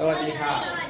สวัสดีค่ะ